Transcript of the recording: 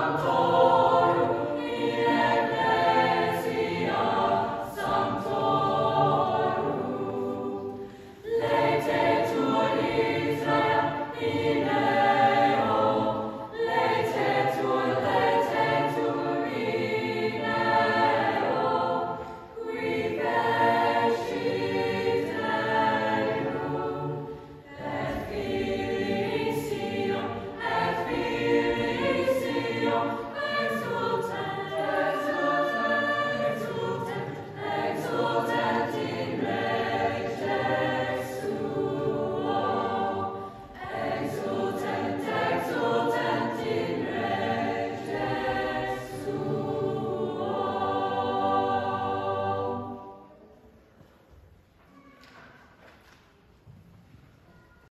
Santo. now